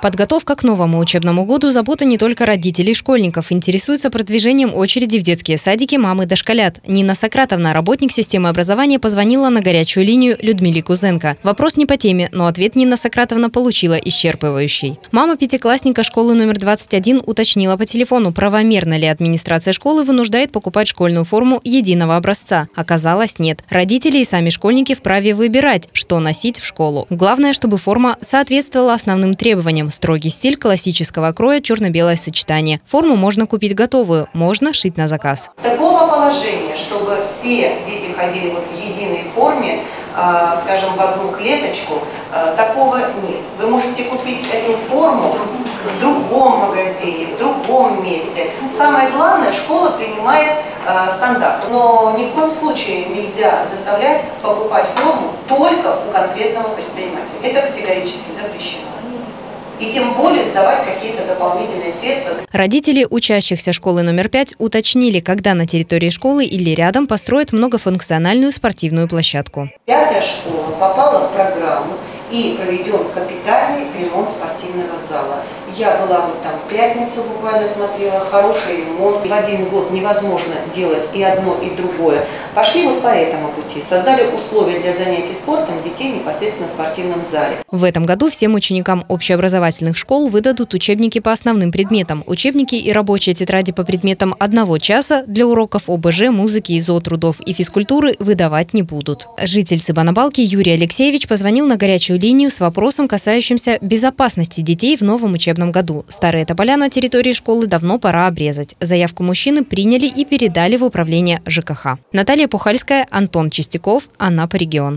Подготовка к новому учебному году – забота не только родителей и школьников. Интересуется продвижением очереди в детские садики мамы дошколят. Нина Сократовна, работник системы образования, позвонила на горячую линию Людмиле Кузенко. Вопрос не по теме, но ответ Нина Сократовна получила исчерпывающий. Мама пятиклассника школы номер 21 уточнила по телефону, правомерно ли администрация школы вынуждает покупать школьную форму единого образца. Оказалось, нет. Родители и сами школьники вправе выбирать, что носить в школу. Главное, чтобы форма соответствовала основным требованиям Строгий стиль классического кроя, черно-белое сочетание. Форму можно купить готовую, можно шить на заказ. Такого положения, чтобы все дети ходили вот в единой форме, а, скажем, в одну клеточку, а, такого нет. Вы можете купить эту форму в другом магазине, в другом месте. Самое главное, школа принимает э, стандарт. Но ни в коем случае нельзя заставлять покупать форму только у конкретного предпринимателя. Это категорически запрещено и тем более сдавать какие-то дополнительные средства. Родители учащихся школы номер пять уточнили, когда на территории школы или рядом построят многофункциональную спортивную площадку. Пятая школа попала в программу и проведен капитальный ремонт спортивного зала. Я была вот там в пятницу буквально смотрела, хороший ремонт. В один год невозможно делать и одно, и другое. Пошли вот по этому пути. Создали условия для занятий спортом детей непосредственно в спортивном зале. В этом году всем ученикам общеобразовательных школ выдадут учебники по основным предметам. Учебники и рабочие тетради по предметам одного часа для уроков ОБЖ, музыки, изотрудов и физкультуры выдавать не будут. Житель Цыбанабалки Юрий Алексеевич позвонил на горячую линию с вопросом, касающимся безопасности детей в новом учебном году. Старые тополя на территории школы давно пора обрезать. Заявку мужчины приняли и передали в управление ЖКХ. Наталья Пухальская, Антон Чистяков, Анапа регион.